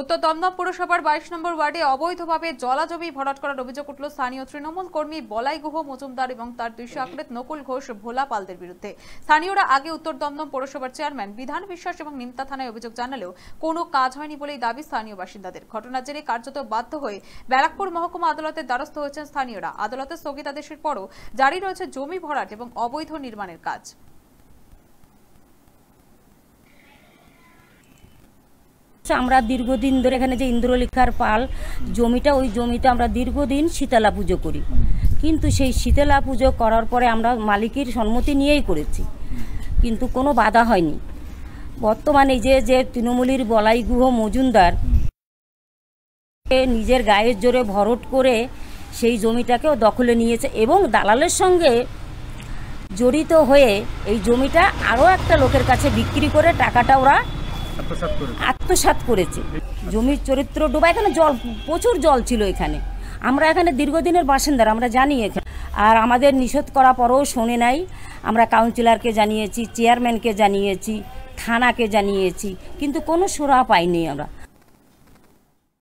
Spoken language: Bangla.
উত্তর দমদম পুরসভার বাইশ নম্বর ওয়ার্ডে অবৈধভাবে জলাজমি ভরাট করার অভিযোগ উঠল স্থানীয় তৃণমূল কর্মী বলাই গুহ মজুমদার এবং তার দুই আকৃত নকুল ঘোষ ভোলা পালদের বিরুদ্ধে। স্থানীয়রা আগে উত্তর দমদম পৌরসভার চেয়ারম্যান, বিধান বিশ্বাস এবং নিমতা থানায় অভিযোগ জানালেও কোনো কাজ হয়নি বলেই দাবি স্থানীয় বাসিন্দাদের। ঘটনার জেরে কার্যত বাধ্য হয়ে ব্যারাকপুর মহকুমা আদালতের দ্বারস্থ হয়েছেন স্থানীয়রা। আদালতের স্থগিতাদেশের পরও জারি রয়েছে জমি ভরাট এবং অবৈধ নির্মাণের কাজ। আমরা দীর্ঘদিন ধরে এখানে যে ইন্দ্রলেখার পাল, জমিটা, ওই জমিটা আমরা দীর্ঘদিন শীতলা পুজো করি। কিন্তু সেই শীতলা পুজো করার পরে আমরা মালিকের সম্মতি নিয়েই করেছি। কিন্তু কোনো বাধা হয়নি। বর্তমানে যে যে তৃণমূলীর বলাই গুহ মজুমদার নিজের গায়ের জোরে ভরট করে সেই জমিটাকেও দখলে নিয়েছে এবং দালালের সঙ্গে জড়িত হয়ে এই জমিটা আরও একটা লোকের কাছে বিক্রি করে টাকাটা ওরা আত্মসাৎ করেছে। জমির চরিত্র ডোবা, এখানে জল, প্রচুর জল ছিল এখানে। আমরা এখানে দীর্ঘদিনের বাসিন্দার, আমরা জানি এখানে আর আমাদের নিষেধ করা পরেও শোনে নাই। আমরা কাউন্সিলরকে জানিয়েছি, চেয়ারম্যানকে জানিয়েছি, থানাকে জানিয়েছি, কিন্তু কোনো সুরা পাইনি আমরা।